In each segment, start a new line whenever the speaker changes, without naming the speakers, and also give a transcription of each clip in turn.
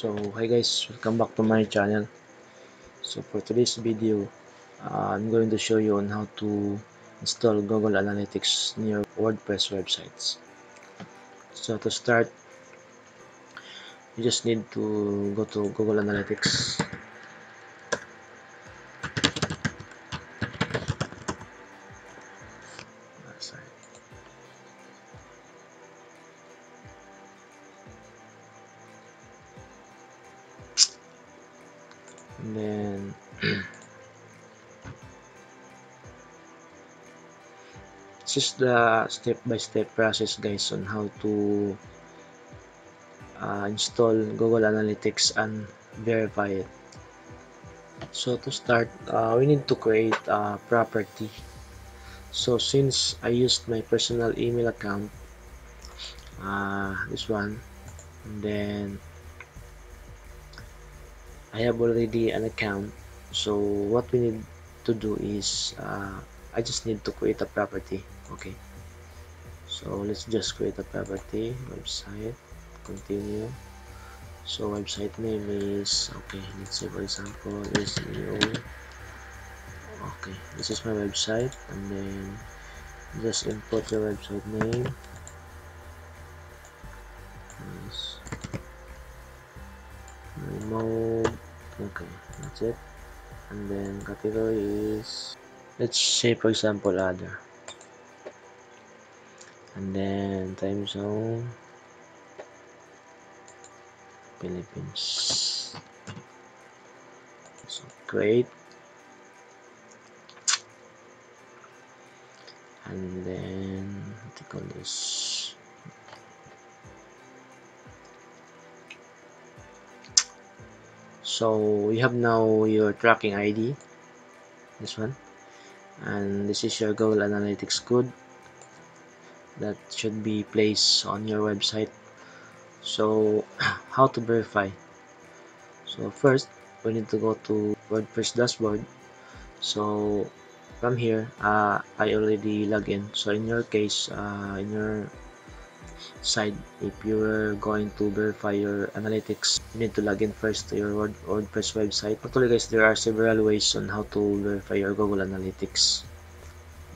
so hi guys welcome back to my channel. So for today's video uh, I'm going to show you on how to install Google Analytics in your WordPress websites. So to start you just need to go to Google Analytics it's just the step-by-step process guys on how to uh, install Google Analytics and verify it. So to start uh, we need to create a property. So since I used my personal email account uh, this one and then I have already an account. So what we need to do is uh, I just need to create a property okay. So let's just create a property. Website. Continue. So website name is okay let's say for example SEO okay this is my website. And then just input your website name. Yes remote. Okay that's it. And then category is let's say for example other and then time zone. Philippines. So great. And then click on this? So you have now your tracking ID this one. And this is your Google Analytics code that should be placed on your website. So how to verify? So first we need to go to WordPress dashboard. So from here uh, I already log in. So in your case uh, in your side if you're going to verify your analytics you need to log in first to your Word, WordPress website. Actually guys there are several ways on how to verify your Google Analytics.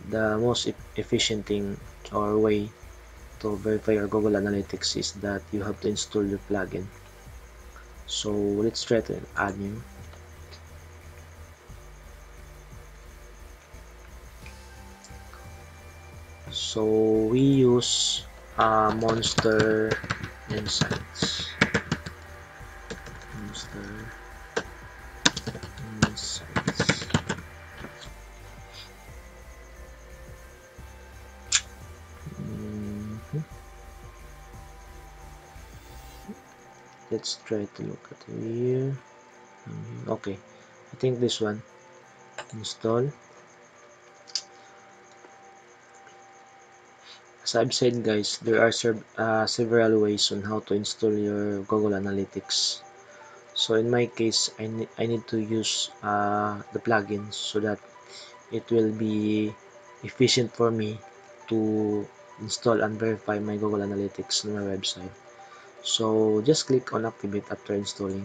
The most e efficient thing or way to verify your Google Analytics is that you have to install your plugin. So let's try to add new. So we use uh, monster insights let's try to look at here. Mhm. okay. I think this one. Install. As I've said guys there are uh, several ways on how to install your Google Analytics. So in my case I, ne I need to use uh, the plugins so that it will be efficient for me to install and verify my Google Analytics on my website so just click on activate after installing.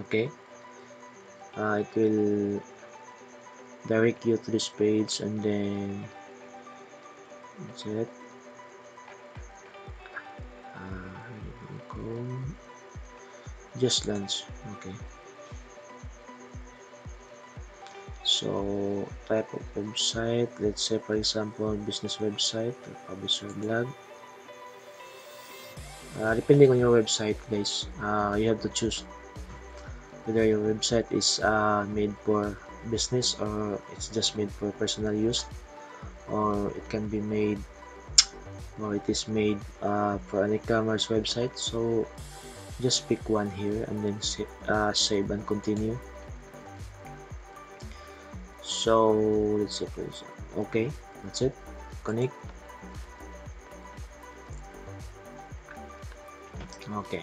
Okay. Uh, it will direct you to this page and then that's uh, just launch. Okay so type of website let's say for example business website or publisher blog uh, depending on your website guys uh, you have to choose whether your website is uh, made for business or it's just made for personal use or it can be made or it is made uh, for an e-commerce website. So just pick one here and then uh, save and continue so let's say for okay that's it connect. Okay.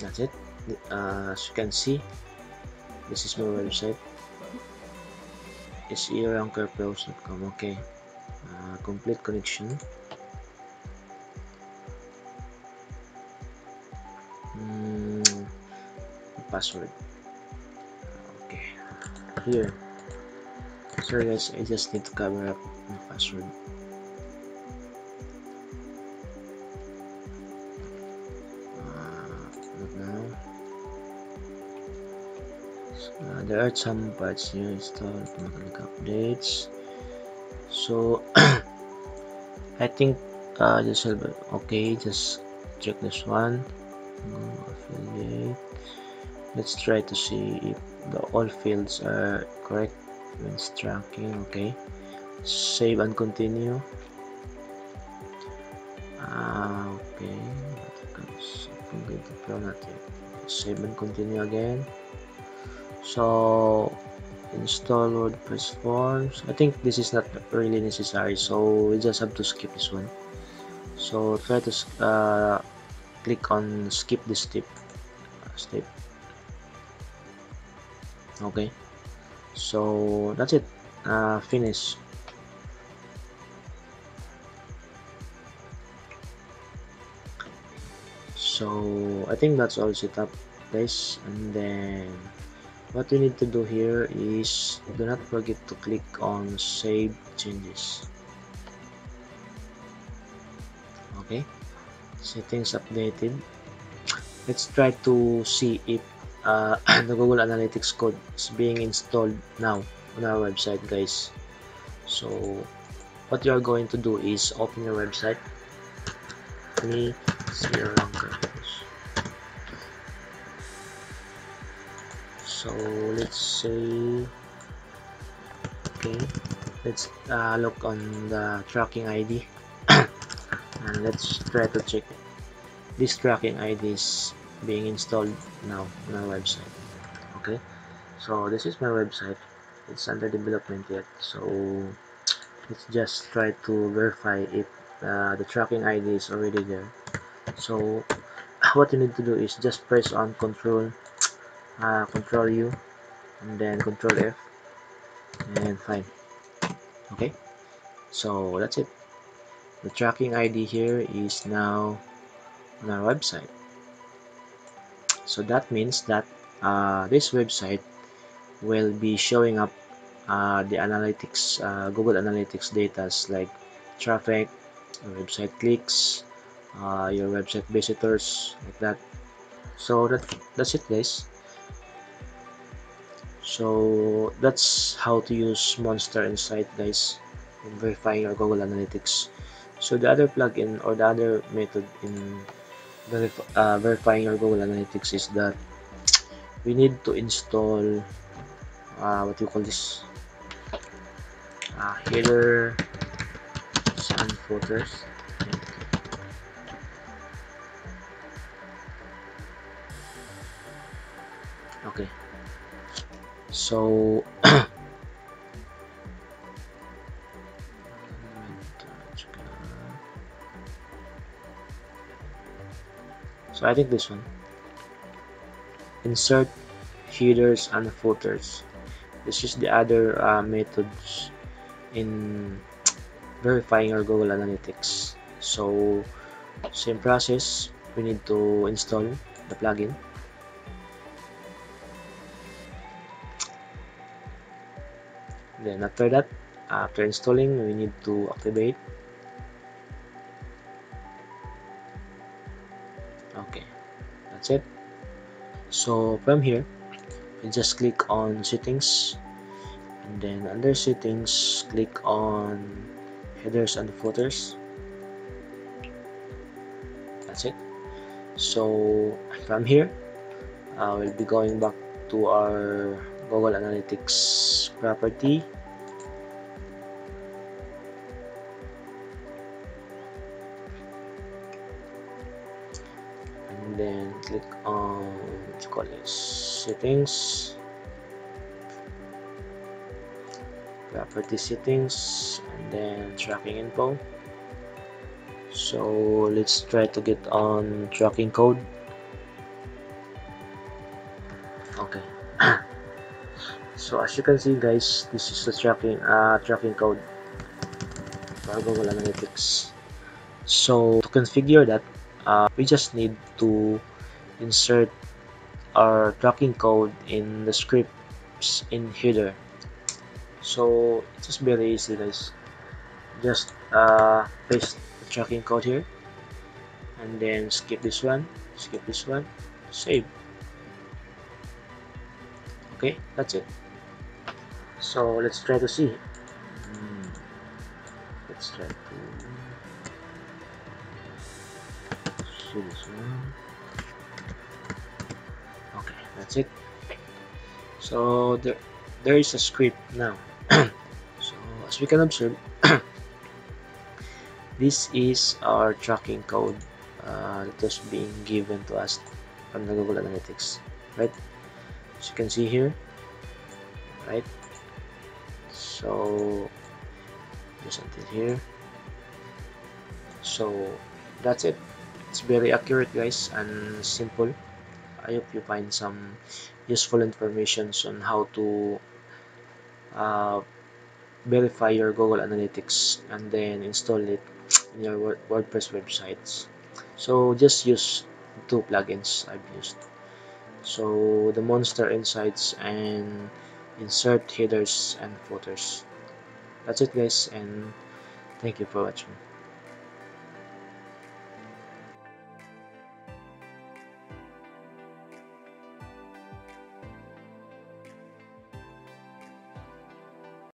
That's it. Uh, as you can see this is my website. Is erankerpros.com okay uh, complete connection. Mm, password. Okay here. Sorry guys I just need to cover up my password. Uh, there are some parts here installed. Automatic updates so I think uh, just okay just check this one. Affiliate. Let's try to see if the all fields are correct when tracking okay. Save and continue. Uh, okay. Save and continue again. So install wordpress forms i think this is not really necessary so we just have to skip this one. So try to uh, click on skip this step step. Okay. So that's it. Uh, finish. So I think that's all set up guys and then what we need to do here is do not forget to click on save changes. Okay? Settings updated. Let's try to see if uh, the Google Analytics code is being installed now on our website guys. So what you are going to do is open your website. Me see your zero so let's say okay let's uh, look on the tracking ID and let's try to check. This tracking ID is being installed now on our website okay? So this is my website. It's under development yet. So let's just try to verify if uh, the tracking ID is already there. So what you need to do is just press on control uh, control U and then control F and fine. Okay? So that's it. The tracking ID here is now on our website. So that means that uh, this website will be showing up uh, the analytics uh, Google Analytics data like traffic website clicks uh, your website visitors like that. So that that's it guys so that's how to use monster insight guys in verifying your google analytics. So the other plugin or the other method in verif uh, verifying your google analytics is that we need to install uh, what you call this? Uh, header and footers okay so so I think this one. Insert headers and footers this is the other uh, methods in verifying our Google Analytics. So same process. We need to install the plugin then after that after installing we need to activate. Okay that's it. So from here you just click on settings. And then under settings click on headers and footers that's it. So from here uh, we'll be going back to our Google Analytics property. And then click on you call this settings. Property settings and then tracking info. So let's try to get on tracking code so as you can see guys this is the tracking uh, tracking code. Google Analytics so to configure that uh, we just need to insert our tracking code in the scripts in header. So it's just very easy guys. Just uh, paste the tracking code here. And then skip this one skip this one save. Okay that's it so let's try to see. Hmm. let's try to see this one. Okay that's it. So there there is a script now. So as we can observe this is our tracking code uh, that was being given to us from the Google Analytics right? As you can see here right so just until here. So that's it. It's very accurate guys and simple. I hope you find some useful information on how to uh, verify your Google Analytics and then install it in your WordPress websites. So just use two plugins I've used. So the monster insights and insert headers and footers that's it guys and thank you for watching